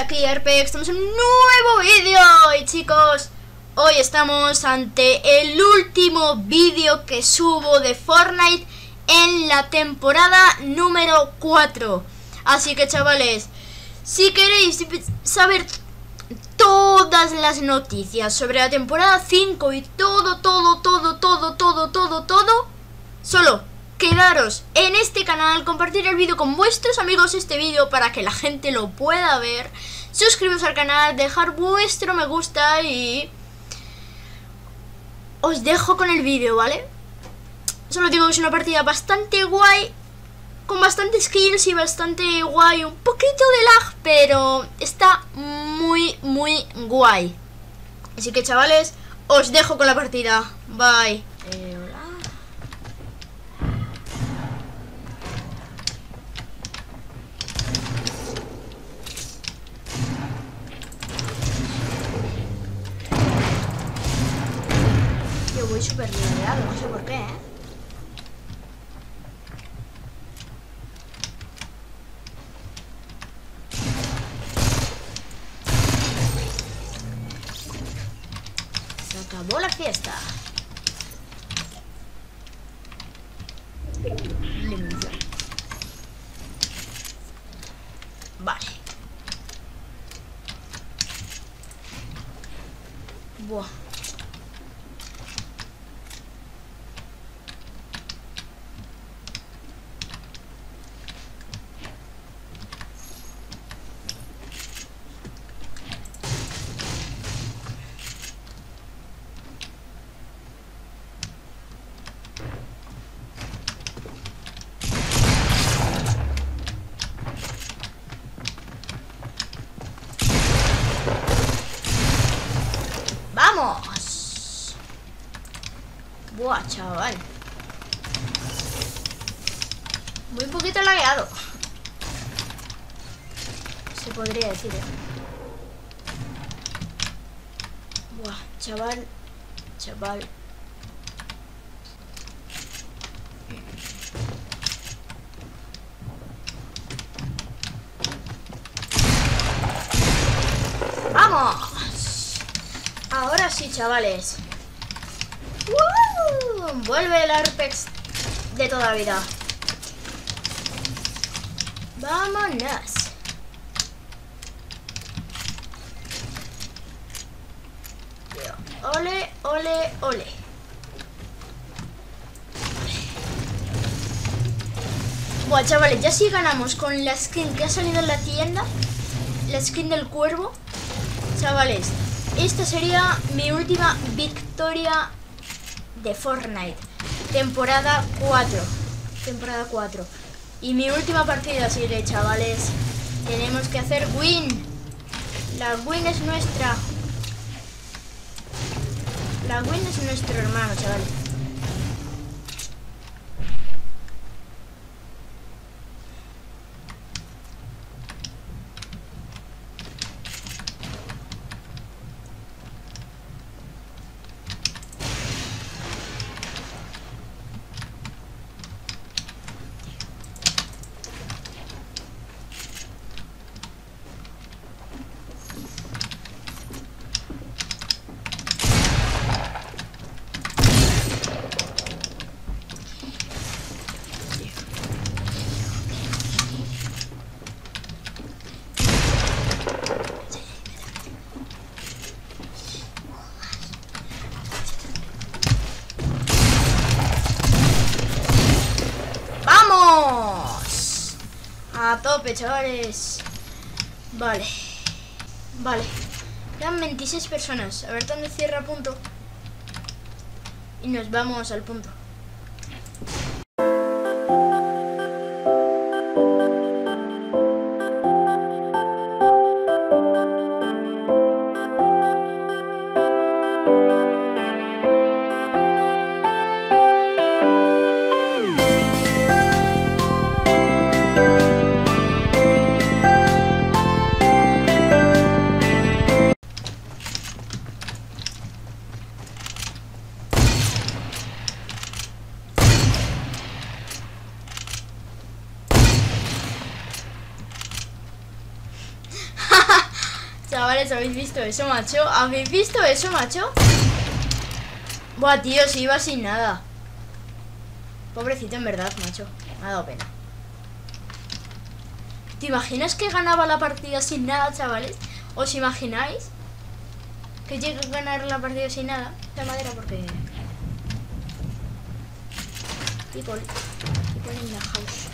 aquí Arpex, estamos en un nuevo vídeo. Y chicos, hoy estamos ante el último vídeo que subo de Fortnite en la temporada número 4 Así que chavales, si queréis saber todas las noticias sobre la temporada 5 y todo, todo, todo, todo, todo, todo, todo Solo quedaros en este canal, compartir el vídeo con vuestros amigos este vídeo para que la gente lo pueda ver, suscribiros al canal, dejar vuestro me gusta y os dejo con el vídeo, ¿vale? Solo digo que es una partida bastante guay, con bastante skills y bastante guay, un poquito de lag, pero está muy, muy guay. Así que chavales, os dejo con la partida. Bye. Voy súper lineado, no sé por qué, ¿eh? Se acabó la fiesta. Vale. Buah. Buah, chaval. Muy poquito lagueado. Se podría decir, ¿eh? Buah, chaval. Chaval. ¡Vamos! Ahora sí, chavales. Vuelve el Arpex de toda vida. Vámonos. Ole, ole, ole. Buah, chavales, ya si ganamos con la skin que ha salido en la tienda, la skin del cuervo, chavales, esta sería mi última victoria de Fortnite. Temporada 4. Temporada 4. Y mi última partida, así de chavales. Tenemos que hacer win. La win es nuestra. La win es nuestro hermano, chavales. A tope, chavales. Vale. Vale. Quedan 26 personas. A ver dónde cierra punto. Y nos vamos al punto. Chavales, ¿habéis visto eso, macho? ¿Habéis visto eso, macho? Buah, tío, se iba sin nada. Pobrecito, en verdad, macho. Me ha dado pena. ¿Te imaginas que ganaba la partida sin nada, chavales? ¿Os imagináis? Que llegue a ganar la partida sin nada. De madera porque... People. People in the house.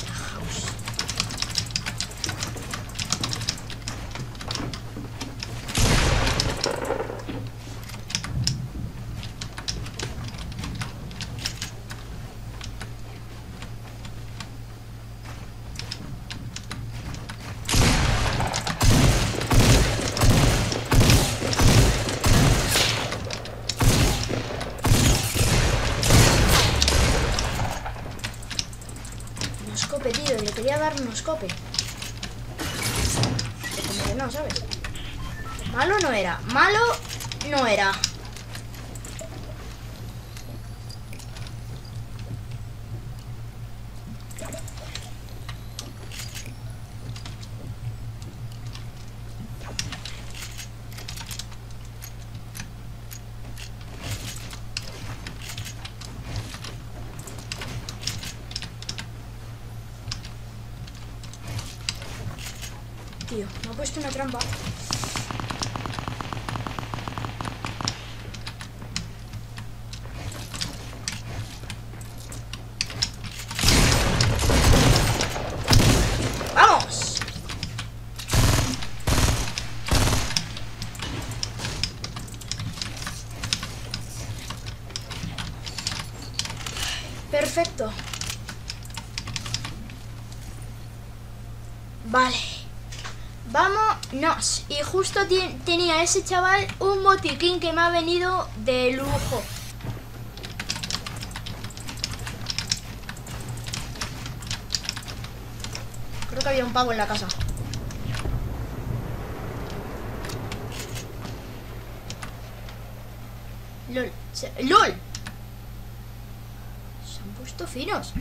The house. Un escope, Le quería dar un escope. Como que no, ¿sabes? Malo no era. Malo no era. Tío, me ha puesto una trampa. ¡Vamos! Perfecto. Vale. Vámonos. Y justo tenía ese chaval un botiquín que me ha venido de lujo. Creo que había un pavo en la casa. LOL. ¡LOL! Se han puesto finos.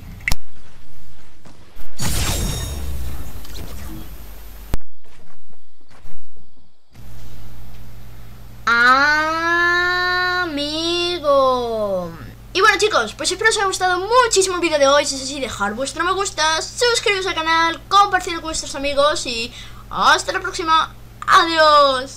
Chicos, pues espero os haya gustado muchísimo el vídeo de hoy. Si es así, dejar vuestro me gusta, suscribiros al canal, compartirlo con vuestros amigos y hasta la próxima. Adiós.